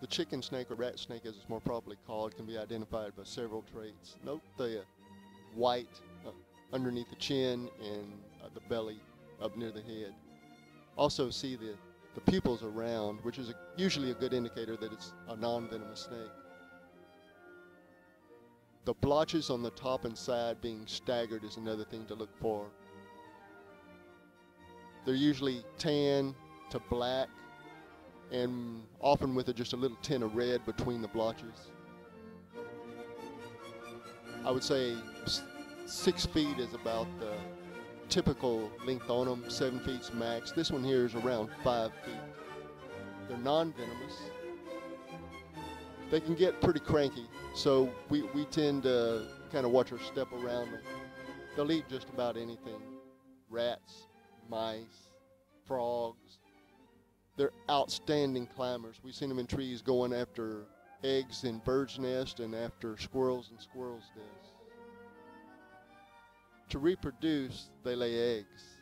The chicken snake or rat snake, as it's more properly called, can be identified by several traits. Note the white uh, underneath the chin and uh, the belly up near the head. Also see the, the pupils are round, which is a, usually a good indicator that it's a non-venomous snake. The blotches on the top and side being staggered is another thing to look for. They're usually tan to black and often with a, just a little tint of red between the blotches. I would say six feet is about the typical length on them, seven feet's max. This one here is around five feet. They're non-venomous. They can get pretty cranky, so we, we tend to kind of watch our step around them. They'll eat just about anything. Rats, mice. They're outstanding climbers. We've seen them in trees going after eggs in birds' nests and after squirrels and squirrels' nests. To reproduce, they lay eggs.